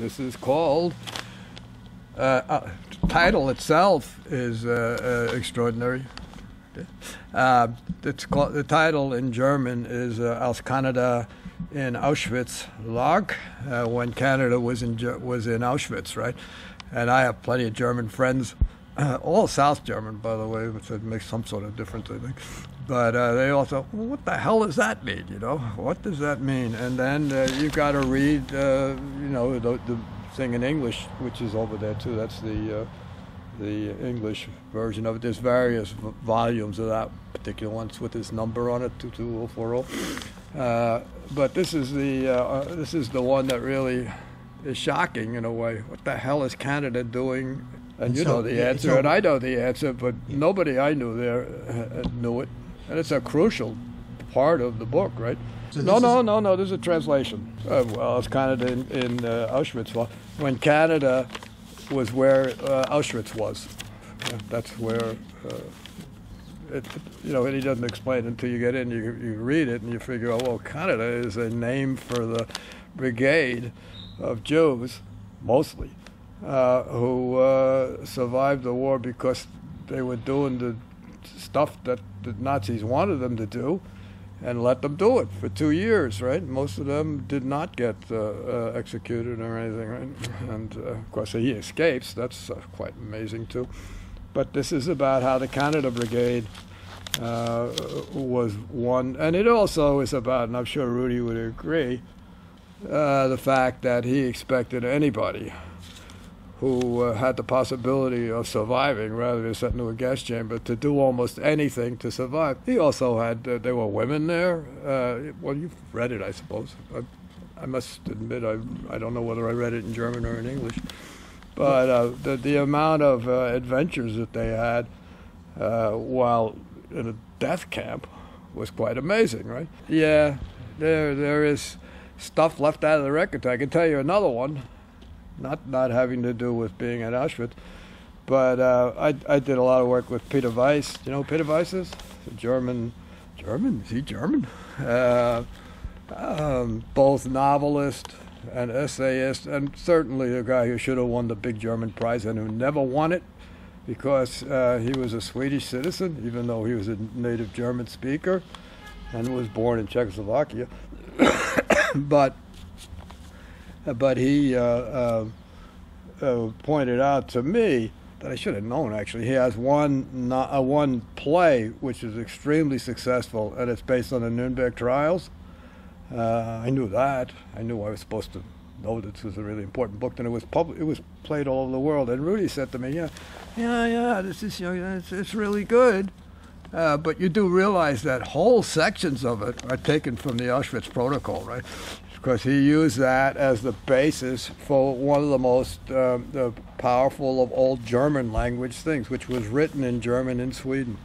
This is called. Uh, uh, title itself is uh, uh, extraordinary. Uh, it's called, the title in German is Als Canada in Auschwitz lag, when Canada was in was in Auschwitz, right? And I have plenty of German friends, all South German, by the way, which makes some sort of difference, I think. But uh, they also, well, what the hell does that mean? You know, what does that mean? And then uh, you've got to read, uh, you know, the, the, thing in English, which is over there too. That's the uh, the English version of it. There's various volumes of that particular one with this number on it, 22040. Uh, but this is the uh, uh, this is the one that really is shocking in a way. What the hell is Canada doing? And you so, know the answer, so, and I know the answer, but nobody I knew there uh, knew it. And it's a crucial part of the book, right? So no, no, no, no. This is a translation. Uh, well, it's Canada in, in uh, Auschwitz. Well, when Canada was where uh, Auschwitz was, that's where. Uh, it, you know, and he doesn't explain until you get in. You, you read it and you figure, oh, well, Canada is a name for the brigade of Jews, mostly, uh, who uh, survived the war because they were doing the stuff that the Nazis wanted them to do and let them do it for two years, right? Most of them did not get uh, uh, executed or anything, right? And uh, of course, he escapes. That's uh, quite amazing, too. But this is about how the Canada Brigade uh, was one, and it also is about, and I'm sure Rudy would agree, uh, the fact that he expected anybody who uh, had the possibility of surviving rather than sent into a gas chamber to do almost anything to survive. He also had, uh, there were women there. Uh, well, you've read it, I suppose. I, I, must admit, I, I don't know whether I read it in German or in English. But uh, the, the amount of uh, adventures that they had uh, while in a death camp was quite amazing, right? Yeah, there, there is stuff left out of the record. I can tell you another one not not having to do with being at Auschwitz. But uh, I, I did a lot of work with Peter Weiss. You know Peter Weiss is? A German, German? Is he German? Uh, um, both novelist and essayist, and certainly a guy who should have won the big German prize and who never won it because uh, he was a Swedish citizen, even though he was a native German speaker and was born in Czechoslovakia. but but he uh, uh, uh, pointed out to me that I should have known. Actually, he has one uh, one play which is extremely successful, and it's based on the Nuremberg trials. Uh, I knew that. I knew I was supposed to know that this was a really important book, and it was public. It was played all over the world. And Rudy said to me, "Yeah, yeah, yeah. This is you know, it's, it's really good." Uh, but you do realize that whole sections of it are taken from the Auschwitz Protocol, right? Because he used that as the basis for one of the most uh, the powerful of old German language things, which was written in German in Sweden.